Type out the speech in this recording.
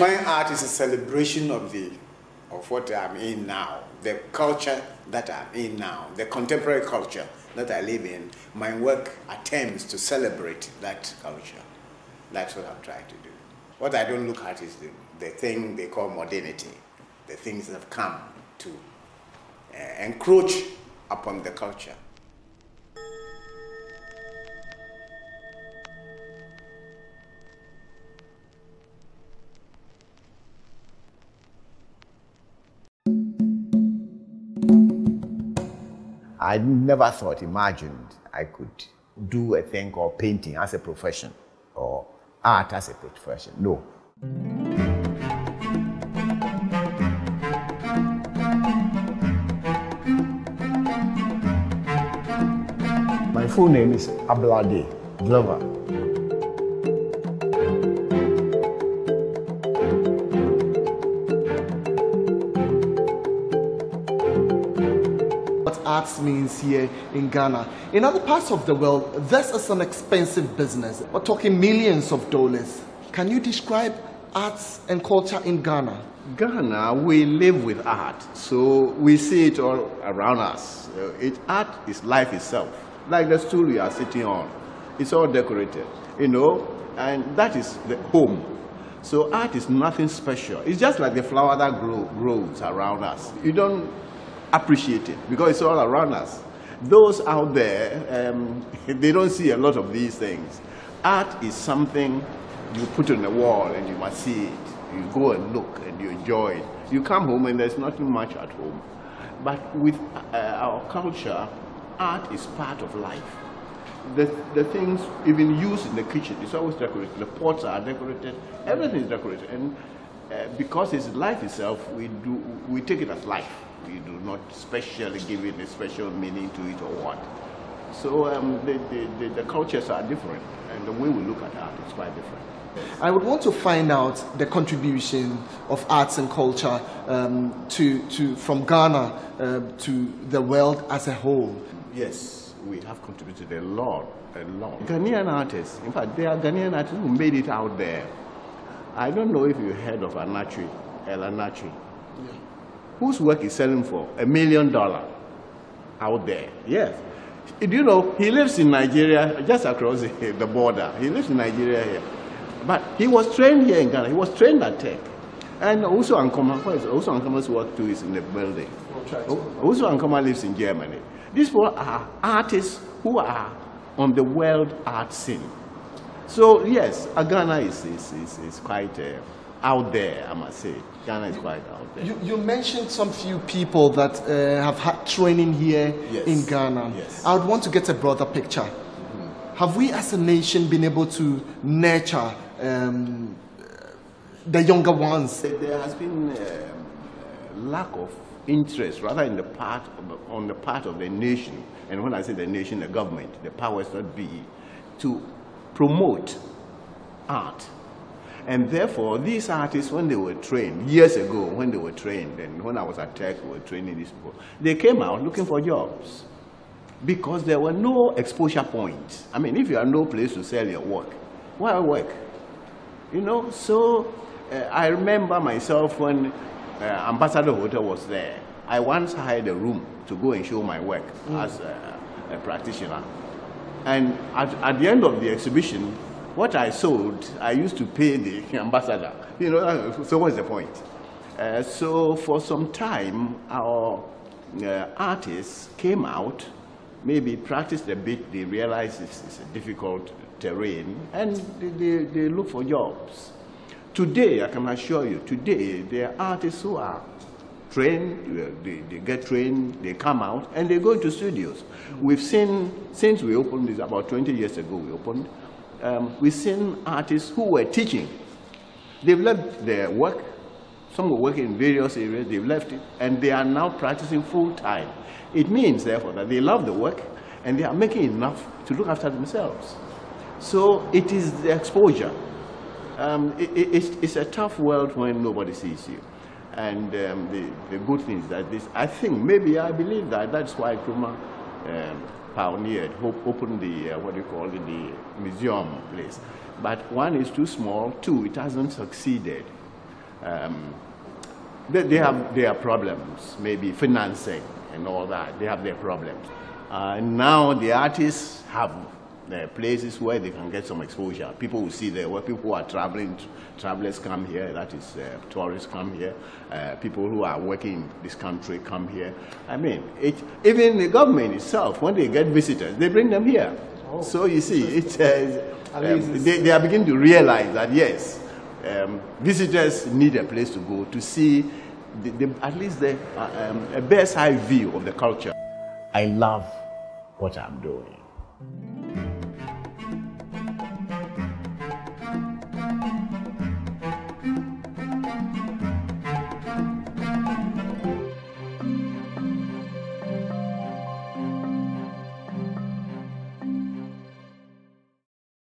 my art is a celebration of the of what I'm in now, the culture that I'm in now, the contemporary culture that I live in. My work attempts to celebrate that culture. That's what I'm trying to do. What I don't look at is the, the thing they call modernity, the things that have come to uh, encroach upon the culture. I never thought, imagined I could do a thing called painting as a profession or art as a profession. No. My full name is Ablade Glover. Arts means here in Ghana. In other parts of the world, this is an expensive business. We're talking millions of dollars. Can you describe arts and culture in Ghana? Ghana, we live with art, so we see it all around us. It, art is life itself, like the stool we are sitting on. It's all decorated, you know, and that is the home. So art is nothing special. It's just like the flower that grow, grows around us. You don't appreciate it because it's all around us. Those out there, um, they don't see a lot of these things. Art is something you put on the wall and you must see it. You go and look and you enjoy it. You come home and there's nothing much at home. But with uh, our culture, art is part of life. The, the things even used in the kitchen, it's always decorated. The pots are decorated, everything is decorated. And uh, because it's life itself, we, do, we take it as life. We do not specially give it a special meaning to it or what. So um, the, the, the, the cultures are different, and the way we look at art is quite different. I would want to find out the contribution of arts and culture um, to, to, from Ghana uh, to the world as a whole. Yes, we have contributed a lot, a lot. Ghanaian artists, in fact, there are Ghanaian artists who made it out there. I don't know if you heard of Anatsui, El Anatsui, whose work is selling for a million dollar out there. Yes. Do you know, he lives in Nigeria, just across the, border. He lives in Nigeria here. But he was trained here in Ghana. He was trained at Tech. And Owusu-Ankomah, also Ankoma's work too is in the building. Owusu-Ankomah lives in Germany. These people are artists who are on the world art scene. So yes, Ghana is, is, is, is quite uh, out there, I must say. Ghana is quite out there. You, you mentioned some few people that uh, have had training here Yes. in Ghana. Yes. I would want to get a broader picture. Have we as a nation been able to nurture um, the younger ones? There has been um, lack of interest, rather in the part of on the part of the nation, and when I say the nation, the government, the powers that be, to promote art. And therefore, these artists, when they were trained, years ago, when they were trained, and when I was at Tech, we were training these people, they came out looking for jobs because there were no exposure points. I mean, if you have no place to sell your work, why work? You know, so uh, I remember myself when uh, Ambassador Hotel was there. I once hired a room to go and show my work as a, a practitioner. And at, at the end of the exhibition, what I sold, I used to pay the ambassador. You know, uh, so what's the point? Uh, so for some time, our uh, artists came out, maybe practiced a bit, they realized it's, it's a difficult terrain, and they, they, they look for jobs. Today, I can assure you, today, there are artists who are trained, uh, they, they get trained, they come out, and they go into studios. We've seen, since we opened this, about 20 years ago we opened, um, we've seen artists who were teaching. They've left their work, some were working in various areas, they've left it, and they are now practicing full time. It means, therefore, that they love the work and they are making enough to look after themselves. So it is the exposure. Um, it, it- it's, it's a tough world when nobody sees you. And um, the, the good thing is that this, I think, maybe I believe that that's why Nkrumah um, pioneered, ho- opened the, uh, what do you call it, the museum place. But one is too small, two, it hasn't succeeded. um, they, they have their problems, maybe financing and all that. They have their problems. Uh, now the artists have uh, places where they can get some exposure. People will see there, where people are traveling, travelers come here, that is, uh, tourists come here, uh, people who are working in this country come here. I mean, it, even the government itself, when they get visitors, they bring them here. Oh, so you see, it, uh, um, they, they are beginning to realize that yes, um, visitors need a place to go to see the, the, at least the, uh, um, a bird's eye view of the culture. I love what I'm doing.